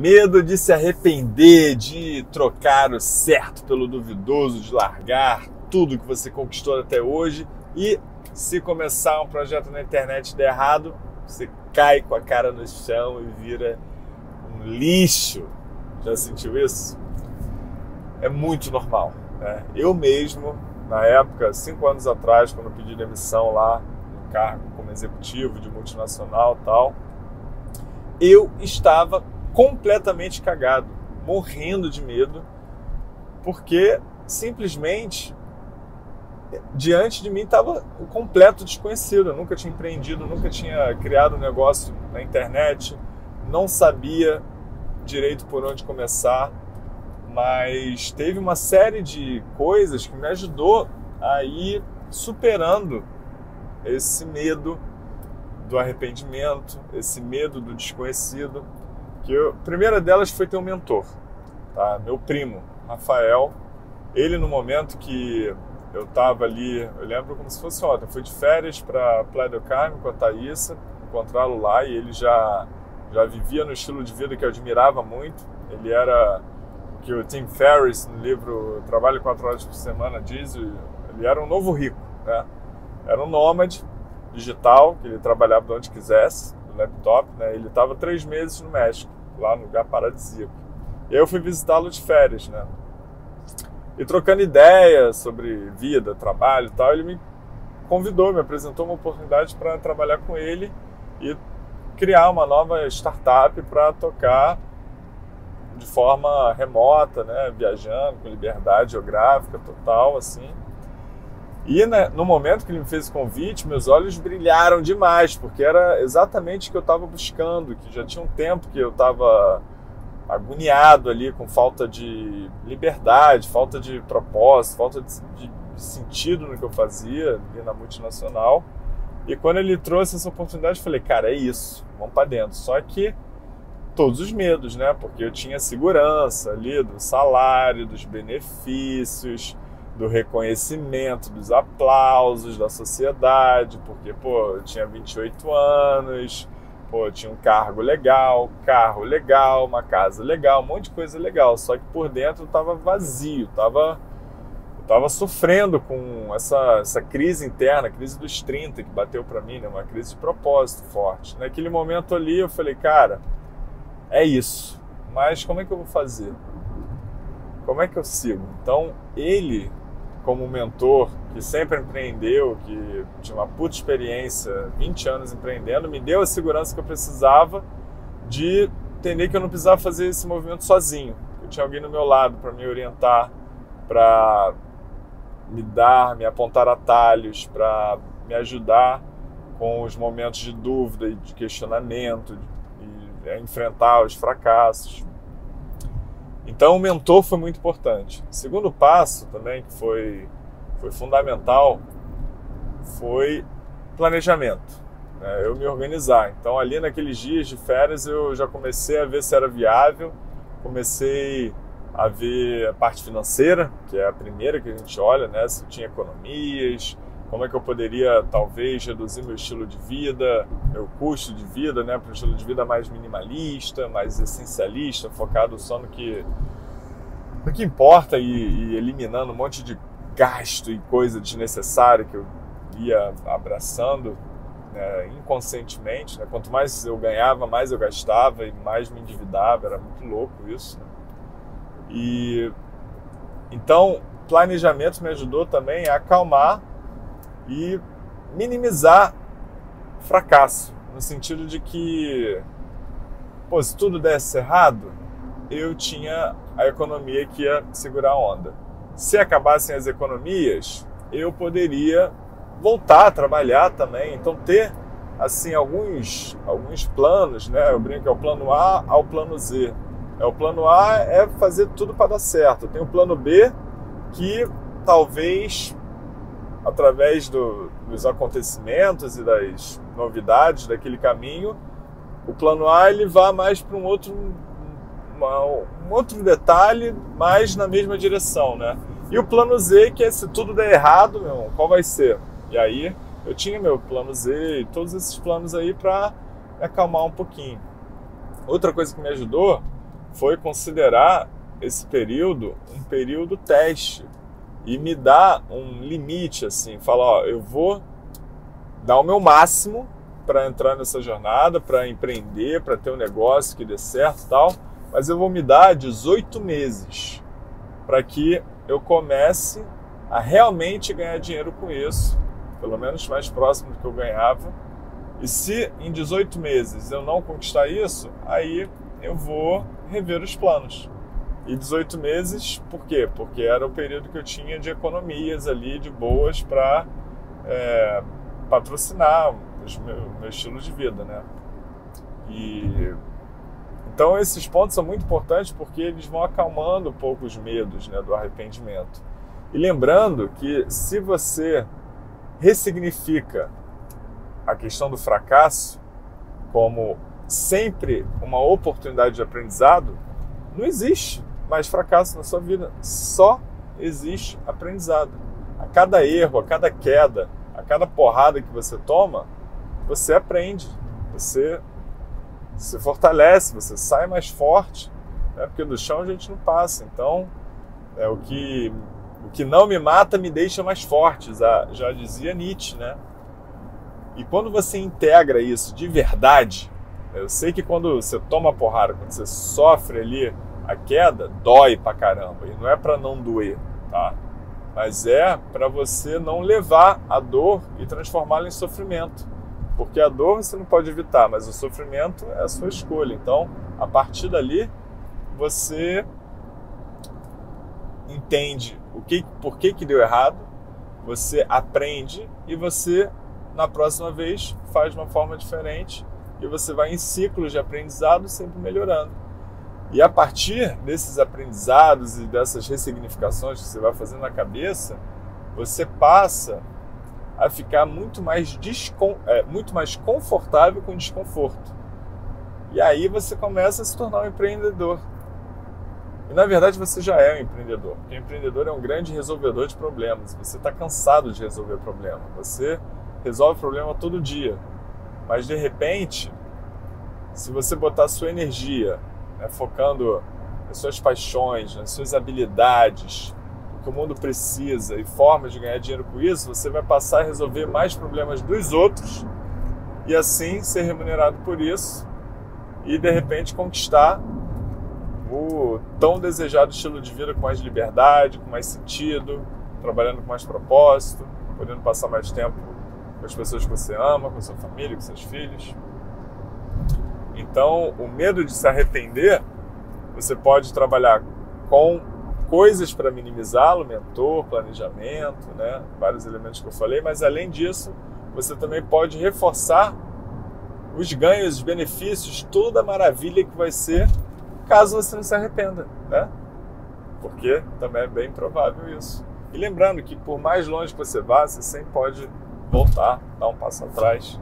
Medo de se arrepender, de trocar o certo pelo duvidoso, de largar tudo que você conquistou até hoje e se começar um projeto na internet der errado, você cai com a cara no chão e vira um lixo. Já sentiu isso? É muito normal. Né? Eu mesmo, na época, cinco anos atrás, quando pedi demissão lá no cargo como executivo de multinacional tal, eu estava completamente cagado, morrendo de medo, porque simplesmente diante de mim estava o completo desconhecido. Eu nunca tinha empreendido, nunca tinha criado um negócio na internet, não sabia direito por onde começar, mas teve uma série de coisas que me ajudou a ir superando esse medo do arrependimento, esse medo do desconhecido. Que eu, a primeira delas foi ter um mentor, tá? Meu primo, Rafael. Ele no momento que eu estava ali, eu lembro como se fosse ontem, eu fui de férias para Playa del Carmen com a Thaísa, encontrá-lo lá e ele já, já vivia no estilo de vida que eu admirava muito. Ele era, que o Tim Ferriss no livro Trabalho quatro horas por semana diz, ele era um novo rico, né? Era um nômade digital, que ele trabalhava de onde quisesse, no laptop, né? Ele estava três meses no México, lá no lugar paradisíaco. E eu fui visitá-lo de férias, né? E trocando ideias sobre vida, trabalho e tal, ele me convidou, me apresentou uma oportunidade para trabalhar com ele e criar uma nova startup para tocar de forma remota, né, viajando com liberdade geográfica total, assim. E né, no momento que ele me fez o convite, meus olhos brilharam demais, porque era exatamente o que eu estava buscando, que já tinha um tempo que eu estava agoniado ali com falta de liberdade, falta de propósito, falta de, de, sentido no que eu fazia ali na multinacional. E quando ele trouxe essa oportunidade, eu falei, cara, é isso, vamos para dentro. Só que todos os medos, né? Porque eu tinha segurança ali do salário, dos benefícios, do reconhecimento, dos aplausos da sociedade, porque, pô, eu tinha 28 anos, Pô, tinha um cargo legal, carro legal, uma casa legal, um monte de coisa legal. Só que por dentro tava vazio, tava, eu tava sofrendo com essa, essa crise interna, crise dos 30 que bateu para mim, né? uma crise de propósito forte. Naquele momento ali eu falei, cara, é isso, mas como é que eu vou fazer? Como é que eu sigo? Então ele como mentor que sempre empreendeu, que tinha uma puta experiência, 20 anos empreendendo, me deu a segurança que eu precisava de entender que eu não precisava fazer esse movimento sozinho. Eu tinha alguém no meu lado para me orientar, para me dar, me apontar atalhos, para me ajudar com os momentos de dúvida e de questionamento, e enfrentar os fracassos. Então, o mentor foi muito importante. O segundo passo também, que foi, foi fundamental, foi planejamento. Né? Eu me organizar. Então, ali naqueles dias de férias, eu já comecei a ver se era viável, comecei a ver a parte financeira, que é a primeira que a gente olha, né? se tinha economias, como é que eu poderia talvez reduzir meu estilo de vida, meu custo de vida, né, para um estilo de vida mais minimalista, mais essencialista, focado só no que no que importa e, e eliminando um monte de gasto e coisa desnecessária que eu ia abraçando né, inconscientemente. Né? Quanto mais eu ganhava, mais eu gastava e mais me endividava. Era muito louco isso. Né? E então planejamento me ajudou também a acalmar e minimizar fracasso, no sentido de que, pô, se tudo desse errado, eu tinha a economia que ia segurar a onda. Se acabassem as economias, eu poderia voltar a trabalhar também. Então ter assim alguns alguns planos, né? Eu brinco é o plano A ao plano Z. É o plano A é fazer tudo para dar certo. Tem o plano B que talvez através do, dos acontecimentos e das novidades daquele caminho, o plano A ele vá mais para um outro, uma, um outro detalhe, mais na mesma direção, né? E o plano Z, que é se tudo der errado, meu, qual vai ser? E aí eu tinha meu plano Z e todos esses planos aí para acalmar um pouquinho. Outra coisa que me ajudou foi considerar esse período um período teste e me dar um limite assim, falar, ó, eu vou dar o meu máximo para entrar nessa jornada, para empreender, para ter um negócio que dê certo, tal, mas eu vou me dar 18 meses para que eu comece a realmente ganhar dinheiro com isso, pelo menos mais próximo do que eu ganhava. E se em 18 meses eu não conquistar isso, aí eu vou rever os planos. E 18 meses, por quê? Porque era o período que eu tinha de economias ali, de boas, para é, patrocinar os meu, meu estilo de vida, né? E então esses pontos são muito importantes porque eles vão acalmando um pouco os medos né, do arrependimento. E lembrando que se você ressignifica a questão do fracasso como sempre uma oportunidade de aprendizado, não existe mais fracasso na sua vida. Só existe aprendizado. A cada erro, a cada queda, a cada porrada que você toma, você aprende, você se fortalece, você sai mais forte, né? porque do chão a gente não passa. Então, é o que o que não me mata me deixa mais forte, já, já dizia Nietzsche, né? E quando você integra isso de verdade, eu sei que quando você toma porrada, quando você sofre ali a queda, dói pra caramba. E não é para não doer, tá? Mas é para você não levar a dor e transformá-la em sofrimento. Porque a dor você não pode evitar, mas o sofrimento é a sua escolha. Então, a partir dali, você entende o que, por que, que deu errado, você aprende e você, na próxima vez, faz de uma forma diferente e você vai em ciclos de aprendizado sempre melhorando. E a partir desses aprendizados e dessas ressignificações que você vai fazendo na cabeça, você passa a ficar muito mais, é, muito mais confortável com o desconforto. E aí você começa a se tornar um empreendedor. E na verdade você já é um empreendedor, porque o empreendedor é um grande resolvedor de problemas. Você está cansado de resolver problema. Você resolve problema todo dia. Mas de repente, se você botar sua energia né, focando nas suas paixões, nas suas habilidades, o que o mundo precisa e formas de ganhar dinheiro com isso, você vai passar a resolver mais problemas dos outros e assim ser remunerado por isso e de repente conquistar o tão desejado estilo de vida com mais liberdade, com mais sentido, trabalhando com mais propósito, podendo passar mais tempo com as pessoas que você ama, com sua família, com seus filhos. Então, o medo de se arrepender, você pode trabalhar com coisas para minimizá-lo, mentor, planejamento, né? vários elementos que eu falei, mas além disso, você também pode reforçar os ganhos, os benefícios, toda a maravilha que vai ser caso você não se arrependa, né? Porque também é bem provável isso. E lembrando que por mais longe que você vá, você sempre pode voltar, dar um passo atrás.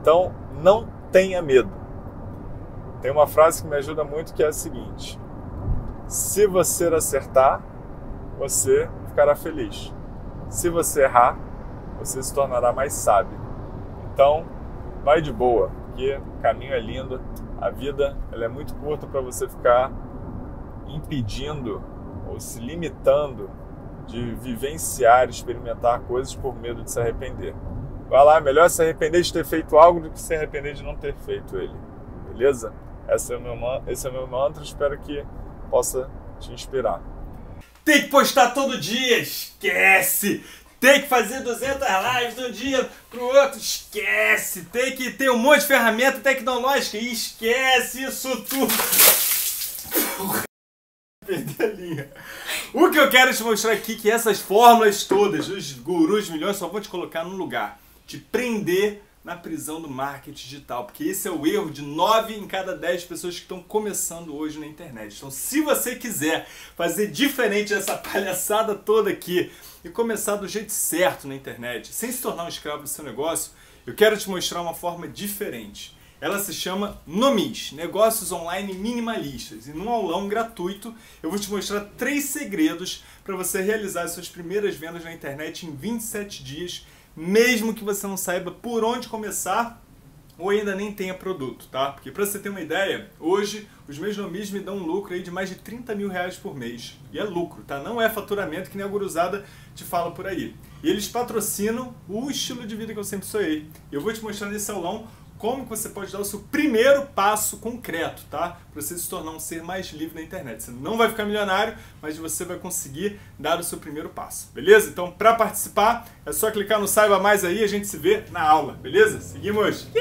Então, não tenha medo. Tem uma frase que me ajuda muito que é a seguinte: se você acertar, você ficará feliz. Se você errar, você se tornará mais sábio. Então, vai de boa, porque o caminho é lindo, a vida ela é muito curta para você ficar impedindo ou se limitando de vivenciar, experimentar coisas por medo de se arrepender. Vai lá, melhor se arrepender de ter feito algo do que se arrepender de não ter feito ele. Beleza? Esse é o meu, esse é meu mantra, espero que possa te inspirar. Tem que postar todo dia, esquece! Tem que fazer 200 lives de um dia pro outro, esquece! Tem que ter um monte de ferramenta tecnológica, esquece isso tudo! Perdi a linha. O que eu quero te mostrar aqui é que essas fórmulas todas, os gurus milhões, só vão te colocar num lugar, te prender na prisão do marketing digital, porque esse é o erro de 9 em cada 10 pessoas que estão começando hoje na internet. Então, se você quiser fazer diferente dessa palhaçada toda aqui e começar do jeito certo na internet, sem se tornar um escravo do seu negócio, eu quero te mostrar uma forma diferente. Ela se chama Nomis, Negócios Online Minimalistas. E num aulão gratuito, eu vou te mostrar três segredos para você realizar suas primeiras vendas na internet em 27 dias mesmo que você não saiba por onde começar ou ainda nem tenha produto, tá? Porque para você ter uma ideia, hoje os meus nomes me dão um lucro aí de mais de 30 mil reais por mês. E é lucro, tá? Não é faturamento que nem a guruzada te fala por aí. E eles patrocinam o estilo de vida que eu sempre sonhei. Eu vou te mostrar nesse aulão como você pode dar o seu primeiro passo concreto, tá? Para você se tornar um ser mais livre na internet. Você não vai ficar milionário, mas você vai conseguir dar o seu primeiro passo, beleza? Então, para participar, é só clicar no Saiba Mais aí e a gente se vê na aula, beleza? Seguimos! O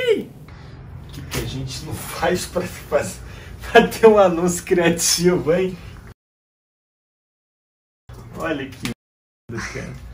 que, que a gente não faz para ter um anúncio criativo, hein? Olha que cara.